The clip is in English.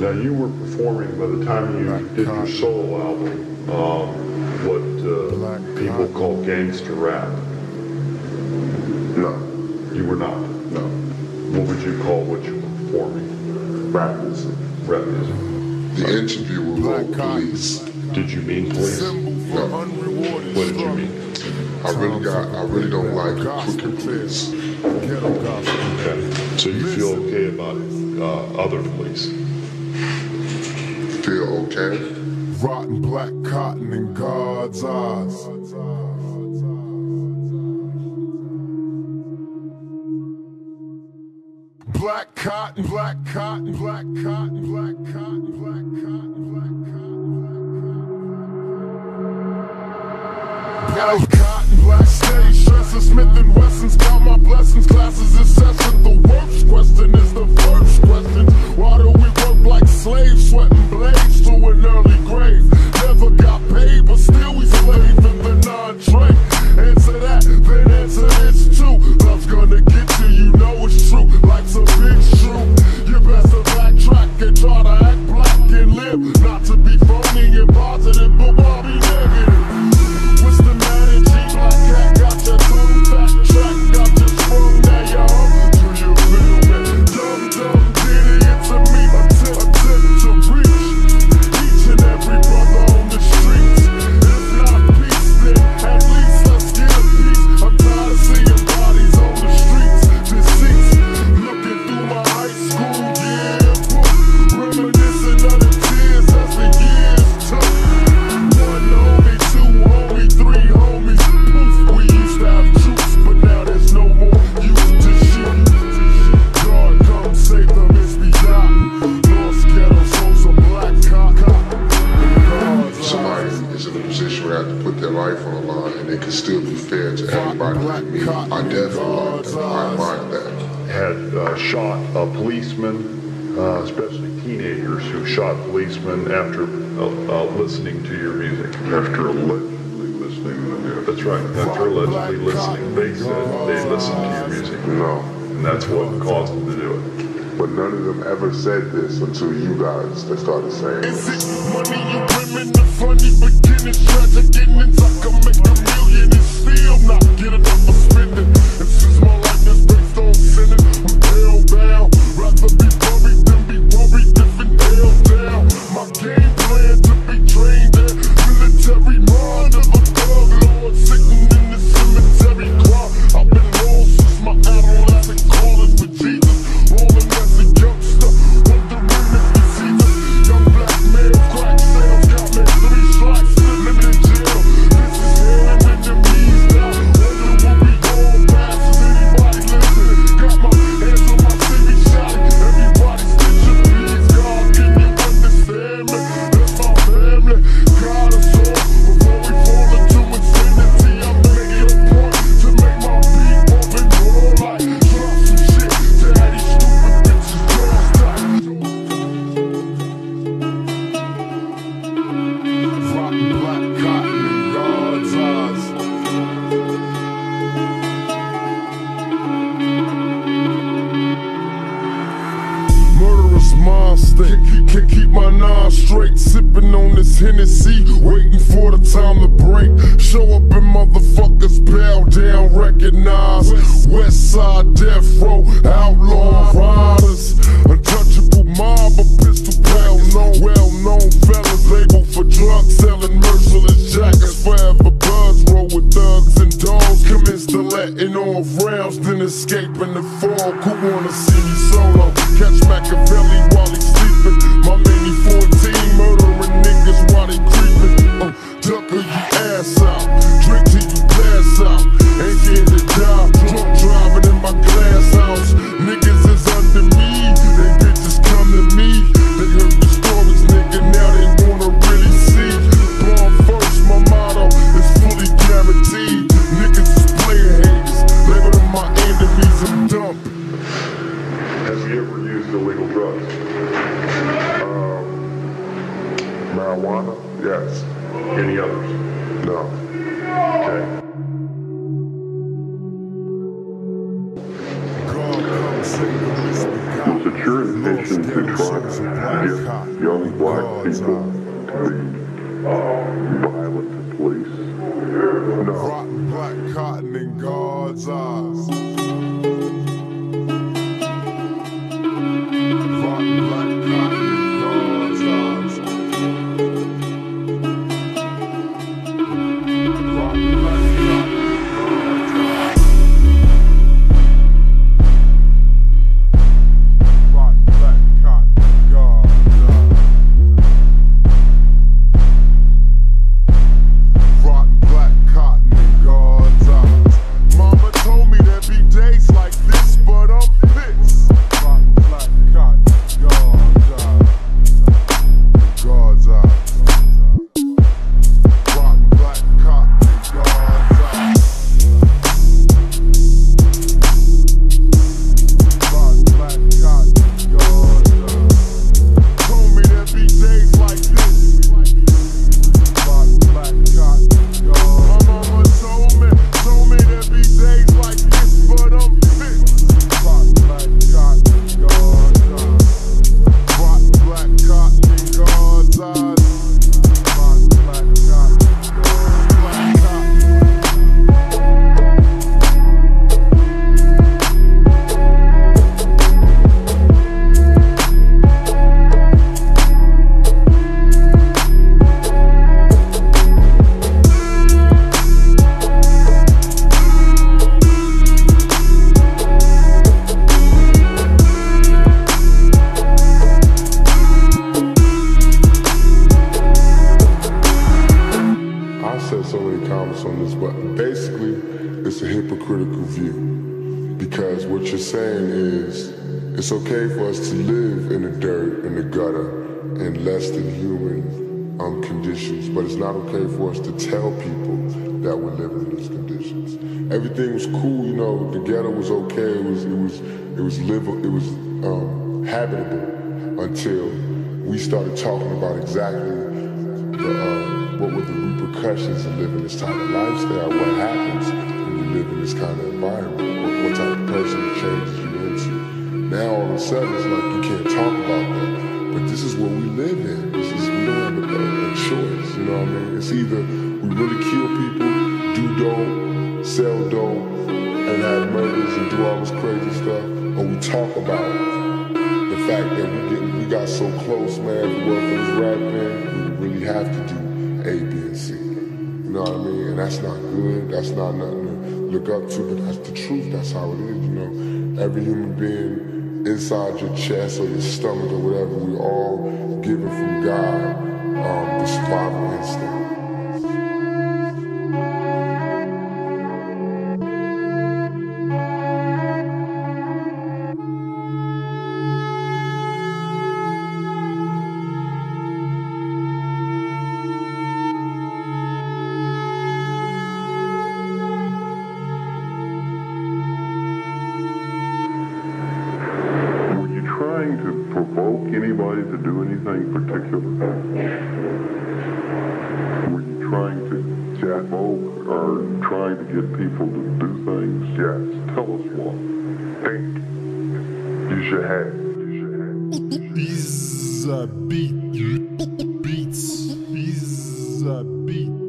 Now, you were performing by the time you did your solo album, um, what uh, people call gangster rap. No, You were not. no. What would you call what you were performing? Rap music. Rap music. The interview with Road Police. Did you mean police? No, What did you mean? I really got. I really don't like crooked police. Okay. So you feel okay about uh, other police? Feel okay? Rotten black cotton in God's eyes. Black cotton, black cotton, black cotton, black cotton, black cotton, black cotton. Black cotton, black stage dresses, Smith and Wesson's got my blessings. Classes in session. The worst question is the first question. Why do we like slaves, sweating blades to an early grave? Never got paid, but still we slave in the non-trade. Especially teenagers who shot policemen after uh, uh, listening to your music. After allegedly listening to the That's right. After allegedly listening, they said they listened to your music, No, and that's what caused them to do it. but none of them ever said this until you guys that started saying Is it. it money you women, the funny beginnings, tragic endings? I can make a million and still not get enough for spending. Monster. Can, can keep my nine straight. Sipping on this Hennessy. Waiting for the time to break. Show up and motherfuckers bow down. Recognize. West side death row. Outlaw riders. Untouchable mob. A pistol pal. Known, well known fellas. Labeled for drug selling. Merciless jackets. Forever buzz. Roll with thugs and dogs. Commence to letting off rounds. Then escaping the fog. Who wanna see me solo? Catch Machiavelli Marijuana? Yes. Any others? No. Okay. God come save Was it your intention to try to get young black people to be it's okay for us to live in the dirt, in the gutter, in less than human um, conditions, but it's not okay for us to tell people that we're living in these conditions. Everything was cool, you know. The ghetto was okay. It was, it was, it was livable. It was um, habitable until we started talking about exactly the, uh, what were the repercussions of living this type of lifestyle? What happens when you live in this kind of environment? What, what type of person changes you? Now all of a sudden it's like you can't talk about that. But this is what we live in. This is we don't have a, a choice. You know what I mean? It's either we really kill people, do dope, sell dope, and have murders and do all this crazy stuff, or we talk about it. the fact that we get we got so close, man. If we work for this rap man, we really have to do A, B, and C. You know what I mean? And that's not good. That's not nothing to look up to, but that's the truth. That's how it is. You know, every human being inside your chest or your stomach or whatever, we all given from God um, the survival instinct. anybody to do anything particular? Were you trying to chat folk or trying to get people to do things? Yes. Tell us what. Think. You should have. Pizza beat. Beats. Pizza beats.